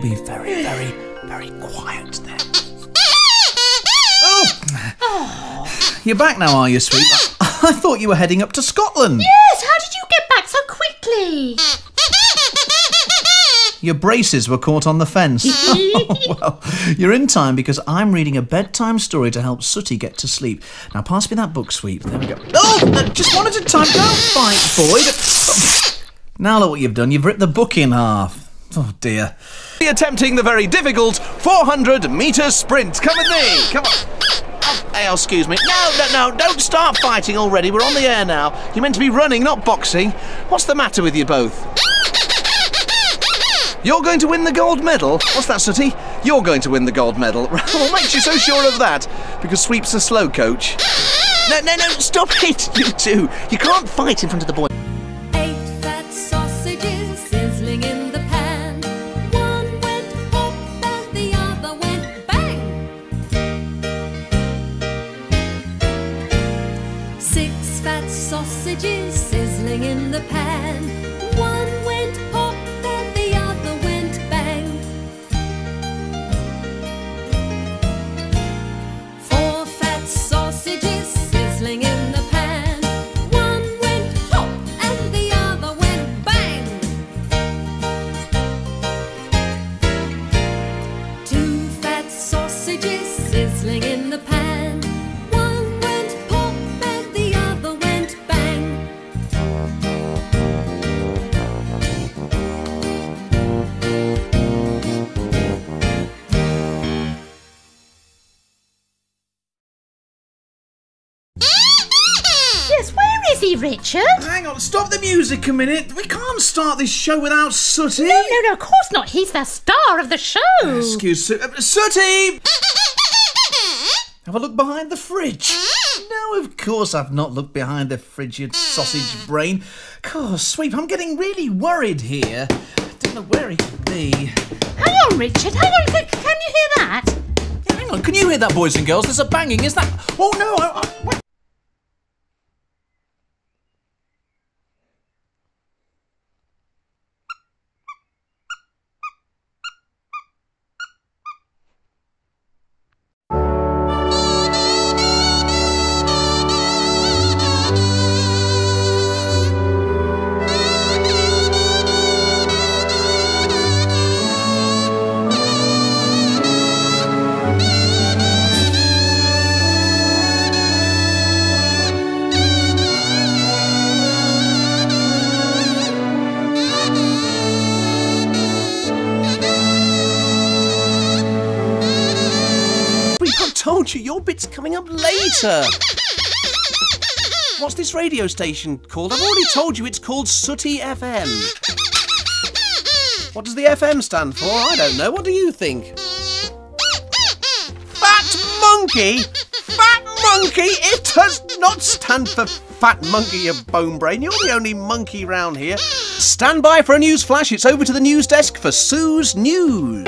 Be very, very, very quiet then. Oh! You're back now, are you, Sweep? I thought you were heading up to Scotland. Yes, how did you get back so quickly? Your braces were caught on the fence. oh, well, you're in time because I'm reading a bedtime story to help Sooty get to sleep. Now, pass me that book, Sweep. There we go. Oh, just one at a time. Don't fight, Boyd. Now look what you've done. You've ripped the book in half. Oh, dear. Attempting the very difficult 400 metre sprint. Come with me. Come on. Oh, hey, oh, excuse me. No, no, no, don't start fighting already. We're on the air now. You're meant to be running, not boxing. What's the matter with you both? You're going to win the gold medal? What's that, Sooty? You're going to win the gold medal. what makes you so sure of that? Because Sweep's a slow coach. No, no, no, stop it, you two. You can't fight in front of the boy. Six fat sausages sizzling in the pan. One went pop and the other went bang. Four fat sausages sizzling in the pan. One went pop and the other went bang. Two fat sausages sizzling in the pan. Richard? Hang on, stop the music a minute. We can't start this show without Sooty. No, no, no, of course not. He's the star of the show. Excuse Soo- uh, Sooty! Have a look behind the fridge. No, of course I've not looked behind the fridge, you sausage brain. Course, Sweep, I'm getting really worried here. Don't know where he could be. Hang on, Richard. Hang on. Can, you hear that? Yeah, hang on, can you hear that, boys and girls? There's a banging. Is that? Oh no! I. I told you, your bit's coming up later. What's this radio station called? I've already told you it's called Sooty FM. What does the FM stand for? I don't know. What do you think? Fat monkey? Fat monkey? It does not stand for fat monkey, you bone brain. You're the only monkey round here. Stand by for a news flash. It's over to the news desk for Soo's News.